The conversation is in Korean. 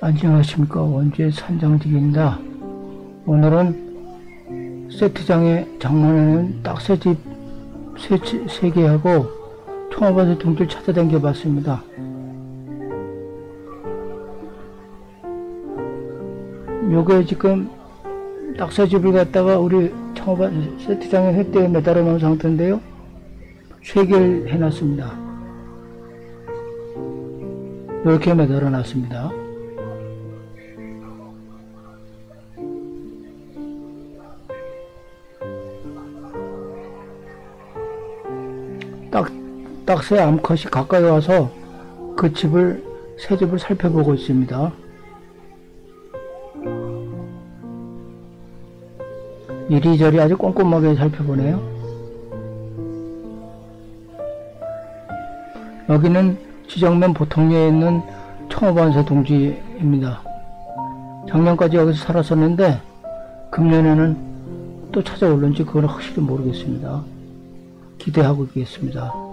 안녕하십니까 원주의 산장직입니다. 오늘은 세트장에 장만하는 딱새집 세, 세 개하고 통화받은 동줄 찾아다녀 봤습니다. 요게 지금 딱새집을 갖다가 우리 청어밭 세트장에 획대에 매달아 놓은 상태인데요. 세 개를 해놨습니다. 이렇게 매달아 놨습니다. 딱, 딱새 암컷이 가까이 와서 그 집을, 새 집을 살펴보고 있습니다. 이리저리 아주 꼼꼼하게 살펴보네요. 여기는 지정면 보통리에 있는 청어반세 동지입니다. 작년까지 여기서 살았었는데 금년에는 또 찾아올는지 그건 확실히 모르겠습니다. 기대하고 있겠습니다.